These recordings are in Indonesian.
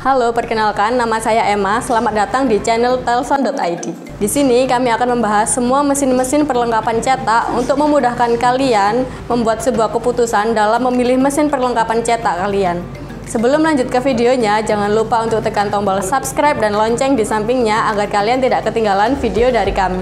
Halo, perkenalkan nama saya Emma. Selamat datang di channel telson.id. Di sini kami akan membahas semua mesin-mesin perlengkapan cetak untuk memudahkan kalian membuat sebuah keputusan dalam memilih mesin perlengkapan cetak kalian. Sebelum lanjut ke videonya, jangan lupa untuk tekan tombol subscribe dan lonceng di sampingnya agar kalian tidak ketinggalan video dari kami.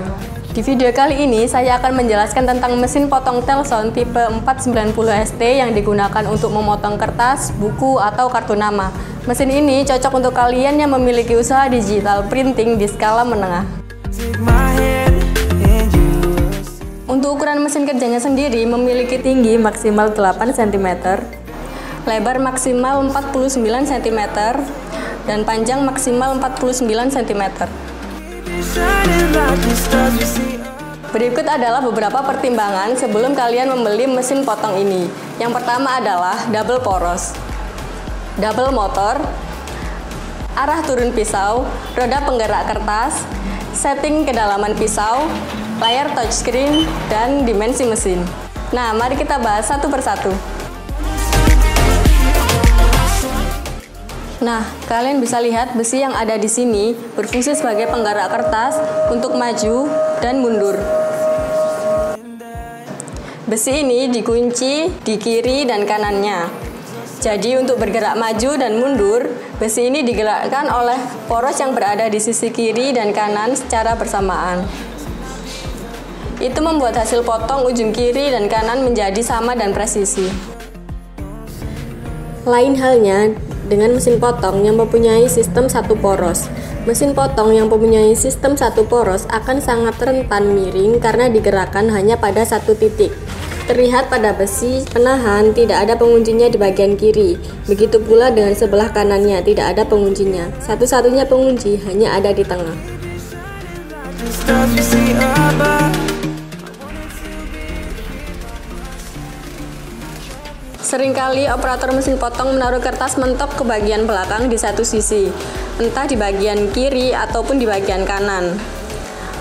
Di video kali ini, saya akan menjelaskan tentang mesin potong Telson tipe 490ST yang digunakan untuk memotong kertas, buku, atau kartu nama. Mesin ini cocok untuk kalian yang memiliki usaha digital printing di skala menengah. Untuk ukuran mesin kerjanya sendiri memiliki tinggi maksimal 8 cm, lebar maksimal 49 cm, dan panjang maksimal 49 cm. Berikut adalah beberapa pertimbangan sebelum kalian membeli mesin potong ini. Yang pertama adalah double poros, double motor, arah turun pisau, roda penggerak kertas, setting kedalaman pisau, layar touchscreen, dan dimensi mesin. Nah, mari kita bahas satu persatu. Nah, kalian bisa lihat besi yang ada di sini berfungsi sebagai penggerak kertas untuk maju dan mundur. Besi ini dikunci di kiri dan kanannya. Jadi untuk bergerak maju dan mundur, besi ini digerakkan oleh poros yang berada di sisi kiri dan kanan secara bersamaan. Itu membuat hasil potong ujung kiri dan kanan menjadi sama dan presisi. Lain halnya dengan mesin potong yang mempunyai sistem satu poros. Mesin potong yang mempunyai sistem satu poros akan sangat rentan miring karena digerakkan hanya pada satu titik. Terlihat pada besi penahan tidak ada penguncinya di bagian kiri. Begitu pula dengan sebelah kanannya tidak ada penguncinya. Satu-satunya pengunci hanya ada di tengah. Seringkali operator mesin potong menaruh kertas mentok ke bagian belakang di satu sisi, entah di bagian kiri ataupun di bagian kanan.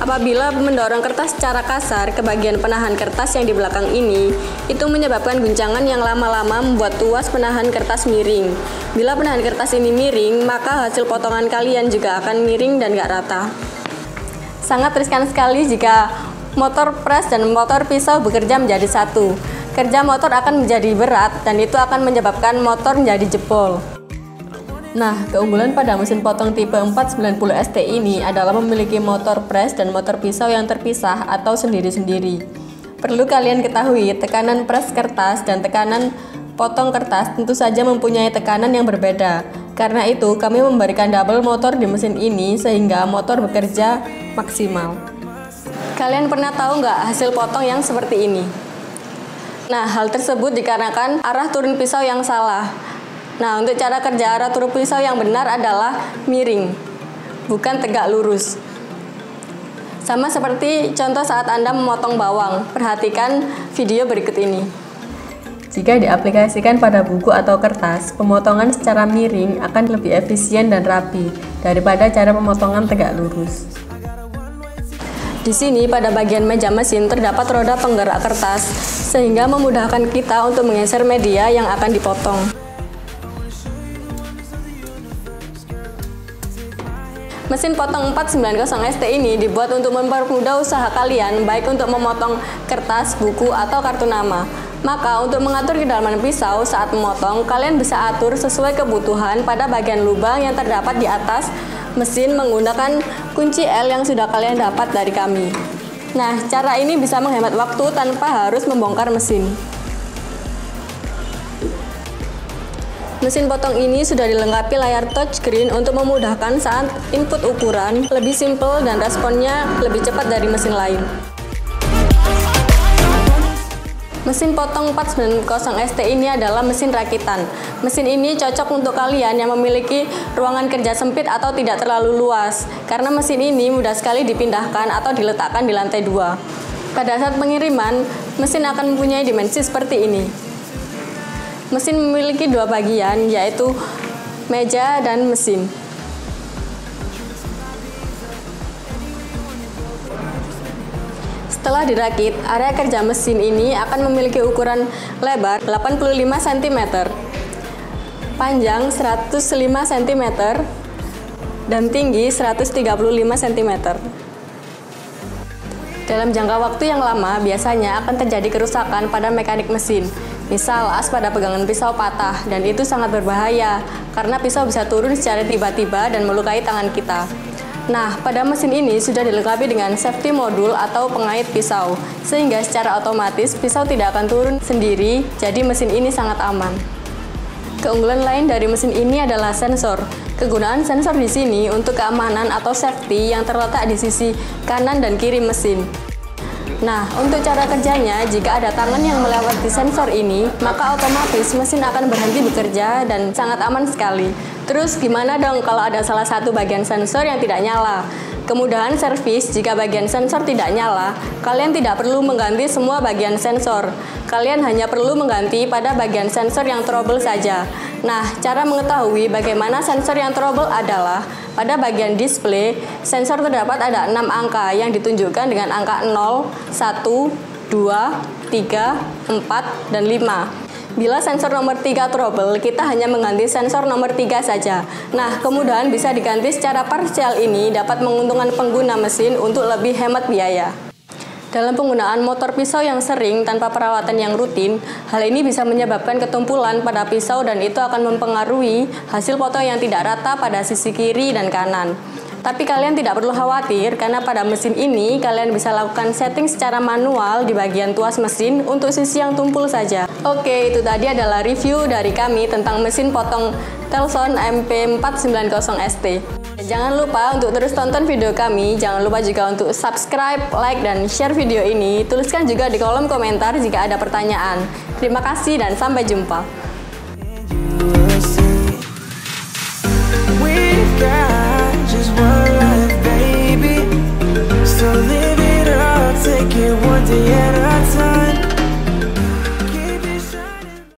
Apabila mendorong kertas secara kasar ke bagian penahan kertas yang di belakang ini, itu menyebabkan guncangan yang lama-lama membuat tuas penahan kertas miring. Bila penahan kertas ini miring, maka hasil potongan kalian juga akan miring dan gak rata. Sangat riskan sekali jika motor press dan motor pisau bekerja menjadi satu kerja motor akan menjadi berat dan itu akan menyebabkan motor menjadi jebol. Nah, keunggulan pada mesin potong tipe 490 ST ini adalah memiliki motor press dan motor pisau yang terpisah atau sendiri-sendiri. Perlu kalian ketahui, tekanan press kertas dan tekanan potong kertas tentu saja mempunyai tekanan yang berbeda. Karena itu, kami memberikan double motor di mesin ini sehingga motor bekerja maksimal. Kalian pernah tahu nggak hasil potong yang seperti ini? Nah, hal tersebut dikarenakan arah turun pisau yang salah. Nah, untuk cara kerja arah turun pisau yang benar adalah miring, bukan tegak lurus. Sama seperti contoh saat Anda memotong bawang. Perhatikan video berikut ini. Jika diaplikasikan pada buku atau kertas, pemotongan secara miring akan lebih efisien dan rapi daripada cara pemotongan tegak lurus. Di sini pada bagian meja mesin terdapat roda penggerak kertas sehingga memudahkan kita untuk menggeser media yang akan dipotong. Mesin potong 490 ST ini dibuat untuk mempermudah usaha kalian baik untuk memotong kertas, buku, atau kartu nama. Maka untuk mengatur kedalaman pisau saat memotong, kalian bisa atur sesuai kebutuhan pada bagian lubang yang terdapat di atas mesin menggunakan kunci L yang sudah kalian dapat dari kami. Nah, cara ini bisa menghemat waktu tanpa harus membongkar mesin. Mesin potong ini sudah dilengkapi layar touchscreen untuk memudahkan saat input ukuran, lebih simple dan responnya lebih cepat dari mesin lain. Mesin potong 490 ST ini adalah mesin rakitan. Mesin ini cocok untuk kalian yang memiliki ruangan kerja sempit atau tidak terlalu luas, karena mesin ini mudah sekali dipindahkan atau diletakkan di lantai dua. Pada saat pengiriman, mesin akan mempunyai dimensi seperti ini. Mesin memiliki dua bagian, yaitu meja dan mesin. Setelah dirakit, area kerja mesin ini akan memiliki ukuran lebar 85 cm. panjang 105 cm dan tinggi 135 cm. Dalam jangka waktu yang lama, biasanya akan terjadi kerusakan pada mekanik mesin. Misal, as pada pegangan pisau patah, dan itu sangat berbahaya, karena pisau bisa turun secara tiba-tiba dan melukai tangan kita. Nah, pada mesin ini sudah dilengkapi dengan safety module atau pengait pisau, sehingga secara otomatis pisau tidak akan turun sendiri, jadi mesin ini sangat aman. Keunggulan lain dari mesin ini adalah sensor. Kegunaan sensor di sini untuk keamanan atau safety yang terletak di sisi kanan dan kiri mesin. Nah, untuk cara kerjanya, jika ada tangan yang melewati sensor ini, maka otomatis mesin akan berhenti bekerja dan sangat aman sekali. Terus gimana dong kalau ada salah satu bagian sensor yang tidak nyala? Kemudahan servis jika bagian sensor tidak nyala, kalian tidak perlu mengganti semua bagian sensor. Kalian hanya perlu mengganti pada bagian sensor yang trouble saja. Nah, cara mengetahui bagaimana sensor yang trouble adalah pada bagian display, sensor terdapat ada 6 angka yang ditunjukkan dengan angka 0, 1, 2, 3, 4, dan 5. Bila sensor nomor 3 trouble, kita hanya mengganti sensor nomor 3 saja. Nah, kemudahan bisa diganti secara parsial ini dapat menguntungkan pengguna mesin untuk lebih hemat biaya. Dalam penggunaan motor pisau yang sering tanpa perawatan yang rutin, hal ini bisa menyebabkan ketumpulan pada pisau dan itu akan mempengaruhi hasil foto yang tidak rata pada sisi kiri dan kanan. Tapi kalian tidak perlu khawatir karena pada mesin ini kalian bisa lakukan setting secara manual di bagian tuas mesin untuk sisi yang tumpul saja. Oke, itu tadi adalah review dari kami tentang mesin potong Telson MP490ST. Jangan lupa untuk terus tonton video kami. Jangan lupa juga untuk subscribe, like, dan share video ini. Tuliskan juga di kolom komentar jika ada pertanyaan. Terima kasih dan sampai jumpa.